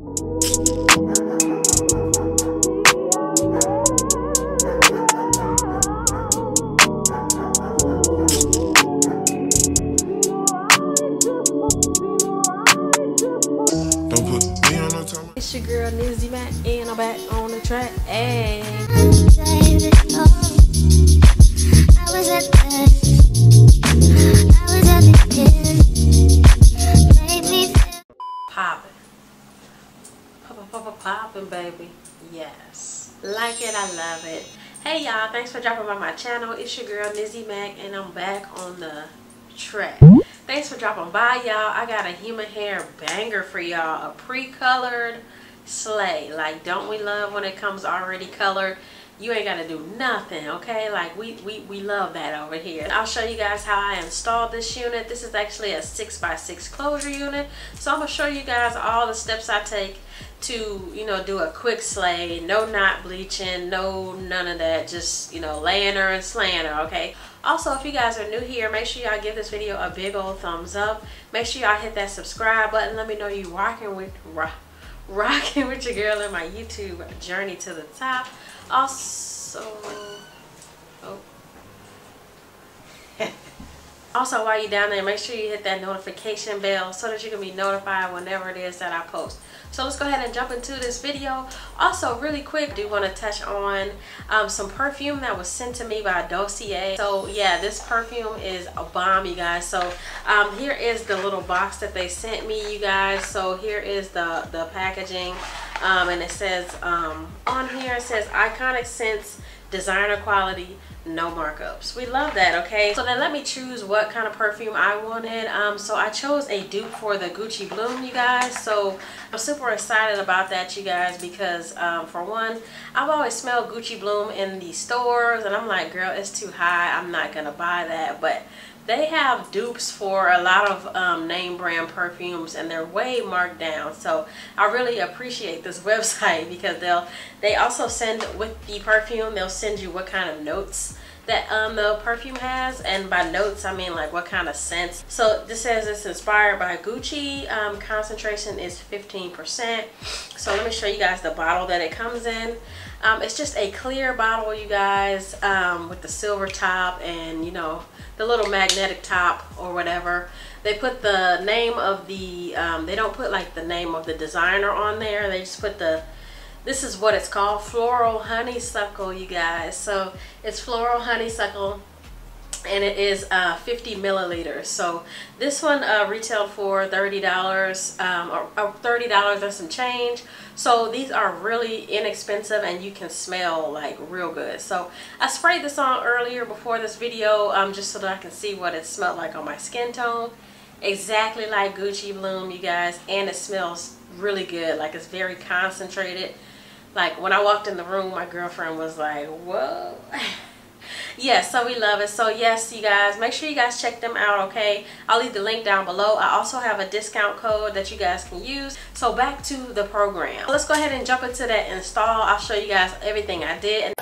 It's your girl Nizzy Mac and I'm back on the track. Hey. Popping. Pop, popping, baby. Yes. Like it, I love it. Hey, y'all. Thanks for dropping by my channel. It's your girl, Nizzy Mac, and I'm back on the track. Thanks for dropping by, y'all. I got a human hair banger for y'all. A pre-colored slay. Like, don't we love when it comes already colored? You ain't got to do nothing okay? Like we, we we love that over here. I'll show you guys how i installed this unit. This is actually a six by six closure unit. So i'm gonna show you guys all the steps i take to you know do a quick slay. No knot bleaching no none of that. Just you know laying her and slaying her okay? Also if you guys are new here make sure y'all give this video a big old thumbs up. Make sure y'all hit that subscribe button. Let me know you rocking with rocking with your girl in my youtube journey to the top also, oh. Also while you're down there, make sure you hit that notification bell so that you can be notified whenever it is that I post. So let's go ahead and jump into this video. Also, really quick, do want to touch on um, some perfume that was sent to me by Dossier. So yeah, this perfume is a bomb, you guys. So um, here is the little box that they sent me, you guys. So here is the, the packaging. Um, and it says um, on here it says iconic scents designer quality no markups. We love that okay? So then let me choose what kind of perfume i wanted. Um, so i chose a dupe for the gucci bloom you guys. So i'm super excited about that you guys because um, for one i've always smelled gucci bloom in the stores and i'm like girl it's too high. I'm not gonna buy that. But they have dupes for a lot of um, name brand perfumes and they're way marked down. So I really appreciate this website because they'll they also send with the perfume they'll send you what kind of notes that um, the perfume has and by notes I mean like what kind of scents. So this says it's inspired by Gucci um, concentration is 15% so let me show you guys the bottle that it comes in. Um, it's just a clear bottle you guys um, with the silver top and you know the little magnetic top or whatever. They put the name of the um, they don't put like the name of the designer on there. They just put the this is what it's called floral honeysuckle you guys. So it's floral honeysuckle and it is uh, 50 milliliters. So this one uh, retailed for $30 um, or, or $30 and some change. So these are really inexpensive and you can smell like real good. So I sprayed this on earlier before this video um, just so that I can see what it smelled like on my skin tone. Exactly like Gucci Bloom you guys and it smells really good. Like it's very concentrated like when I walked in the room my girlfriend was like whoa. Yes so we love it. So yes you guys make sure you guys check them out okay? I'll leave the link down below. I also have a discount code that you guys can use. So back to the program. Let's go ahead and jump into that install. I'll show you guys everything i did